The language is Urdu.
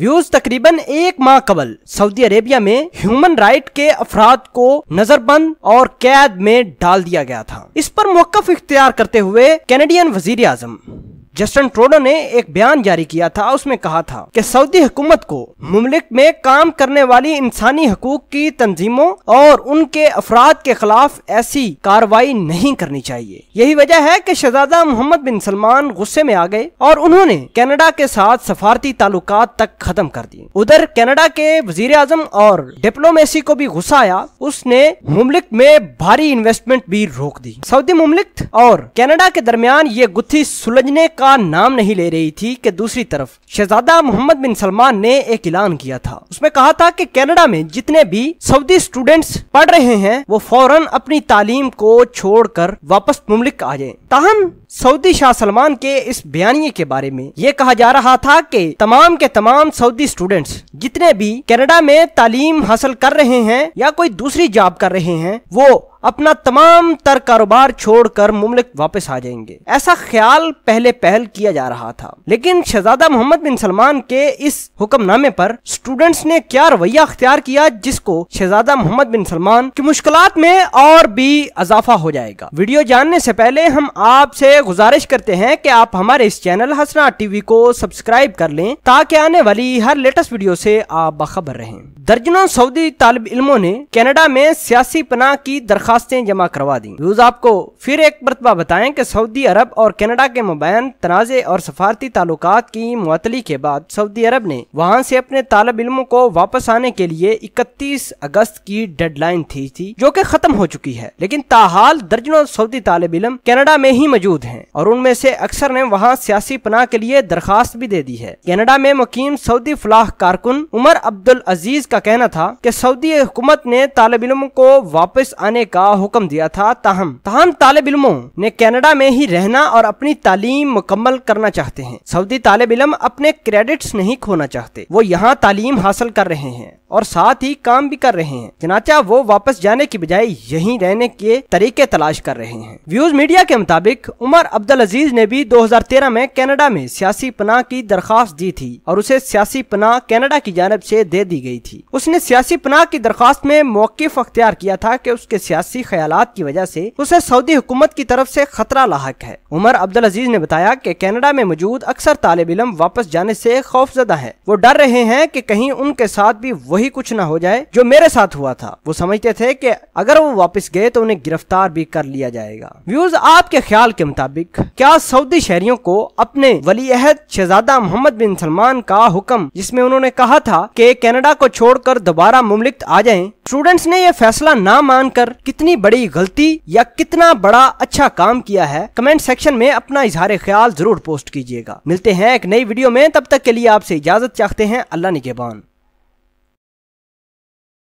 ویوز تقریباً ایک ماہ قبل سعودی عربیہ میں ہیومن رائٹ کے افراد کو نظر بند اور قید میں ڈال دیا گیا تھا۔ اس پر موقف اختیار کرتے ہوئے کینیڈین وزیر اعظم جسٹن ٹروڈو نے ایک بیان جاری کیا تھا، اس میں کہا تھا کہ سعودی حکومت کو مملک میں کام کرنے والی انسانی حقوق کی تنظیموں اور ان کے افراد کے خلاف ایسی کاروائی نہیں کرنی چاہیے۔ یہی وجہ ہے کہ شہزادہ محمد بن سلمان غصے میں آ گئے اور انہوں نے کینیڈا کے ساتھ سفارتی تعلقات تک ختم کر دیے۔ ادھر کینیڈا کے وزیر اعظم اور ڈپلومیسی کو بھی غصہ آیا، اس نے مملک میں بھاری انویسٹمنٹ بھی روک دی۔ سعودی مملک اور کینیڈا کے درمیان یہ گتھی سلجھنے کا نام نہیں لے رہی تھی کہ دوسری طرف شہزادہ محمد بن سلمان نے ایک اعلان کیا تھا۔ اس میں کہا تھا کہ کینیڈا میں جتنے بھی سعودی سٹوڈنٹس پڑھ رہے ہیں، وہ فوراً اپنی تعلیم کو چھوڑ کر واپس مملک آ جائیں۔ تاہم، سعودی شاہ سلمان کے اس بیانیے کے بارے میں یہ کہا جا رہا تھا کہ تمام کے تمام سعودی سٹوڈنٹس جتنے بھی کینیڈا میں تعلیم حاصل کر رہے ہیں یا کوئی دوسری جاب کر رہے ہیں، وہ اپنا تمام تر کاروبار چھوڑ کر مملک واپس آ جائیں گے۔ ایسا خیال پہلے پہل کیا جا رہا تھا۔ لیکن شہزادہ محمد بن سلمان کے اس حکم نامے پر اسٹوڈنٹس نے کیا رویہ اختیار کیا جس کو شہزادہ محمد بن سلمان کی مشکلات میں اور بھی اضافہ ہو جائے گا۔ ویڈیو جاننے سے پہلے ہم آپ سے گزارش کرتے ہیں کہ آپ ہمارے اس چینل حسنا ٹی وی کو سبسکرائب کر لیں تاکہ آنے والی ہر لیٹسٹ ویڈیو سے آپ باخبر رہیں۔ درجنوں سعودی طالب علموں نے کینیڈا میں سیاسی پناہ کی درخواست درخواستیں جمع کروا دی ویوز آپ کو پھر ایک مرتبہ بتائیں کہ سعودی عرب اور کینیڈا کے مبین تنازع اور سفارتی تعلقات کی معطلی کے بعد سعودی عرب نے وہاں سے اپنے طالب علموں کو واپس آنے کے لیے اکتیس اگست کی ڈیڈ لائن تھی تھی جو کہ ختم ہو چکی ہے۔ لیکن تاحال درجنوں سعودی طالب علم کینیڈا میں ہی موجود ہیں اور ان میں سے اکثر نے وہاں سیاسی پناہ کے لیے درخواست بھی دے دی ہے۔ کینیڈا میں مقیم سعودی فلاح کارکن عمر عبد العزیز کا کہنا تھا کہ سعودی حکومت نے طالب علموں کو واپس آنے کا حکم دیا تھا تاہم۔ تاہم، طالب علموں نے کینیڈا میں ہی رہنا اور اپنی تعلیم مکمل کرنا چاہتے ہیں۔ سعودی طالب علم اپنے کریڈٹس نہیں کھونا چاہتے۔ وہ یہاں تعلیم حاصل کر رہے ہیں۔ اور ساتھ ہی کام بھی کر رہے ہیں۔ چنانچہ وہ واپس جانے کی بجائے یہیں رہنے کے طریقے تلاش کر رہے ہیں۔ ویوز میڈیا کے مطابق عمر عبدالعزیز نے بھی دو ہزار تیرہ میں کینیڈا میں سیاسی پناہ کی درخواست دی تھی اور اسے سیاسی پناہ کینیڈا کی جانب سے دے دی گئی تھی۔ اس نے سیاسی پناہ کی درخواست میں موقف اختیار کیا تھا کہ اس کے سیاسی خیالات کی وجہ سے اسے سعودی حکومت کی طرف سے خطرہ لاحق ہے۔ عمر عبدالعزیز نے بتایا کہ کینیڈا میں موجود اکثر طالب علم واپس جانے سے خوف زدہ ہے وہ ڈر رہے ہیں کہ کہیں ان کے ساتھ بھی وہی کچھ نہ ہو جائے جو میرے ساتھ ہوا تھا۔ وہ سمجھتے تھے کہ اگر وہ واپس گئے تو انہیں گرفتار بھی کر لیا جائے گا۔ ویوز آپ کے خیال کے مطابق، کیا سعودی شہریوں کو اپنے ولی عہد شہزادہ محمد بن سلمان کا حکم، جس میں انہوں نے کہا تھا کہ کینیڈا کو چھوڑ کر دوبارہ مملک آ جائیں اسٹوڈنٹس نے یہ فیصلہ نہ مان کر کتنی بڑی غلطی یا کتنا بڑا اچھا کام کیا ہے، کمنٹ سیکشن میں اپنا اظہار خیال ضرور پوسٹ کیجیے گا۔ ملتے ہیں ایک نئی ویڈیو میں، تب تک کے لیے آپ سے اجازت چاہتے ہیں۔ اللہ نگہبان۔